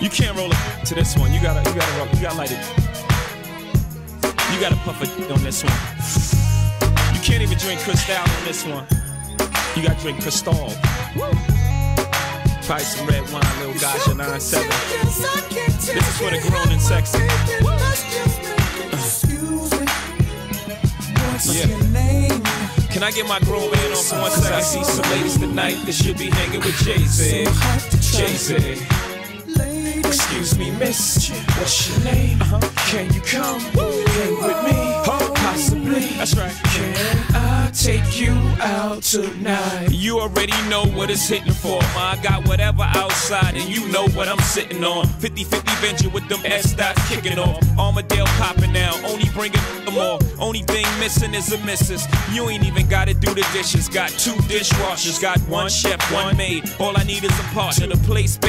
You can't roll it to this one. You gotta, you gotta roll. You gotta light it. You gotta puff it on this one. You can't even drink Cristal on this one. You gotta drink Cristal. Probably some red wine, little Gaja 9-7. This is for the grown and sexy. Yeah. Can I get my grown man on for one second? I see some ladies tonight that should be hanging with Jay-Z. Jay-Z. Excuse me, miss, what's your name? Uh-huh. Can you come hang with me? Possibly. That's right. Can I take you out tonight? You already know what it's hitting for. Ma. I got whatever outside, and you know what I'm sitting on. 50 50 venture with them S dots kicking off. Armadale popping now, only bringing more. Only thing missing is a missus. You ain't even gotta do the dishes. Got two dishwashers, got one chef, one maid. All I need is a partner to play spade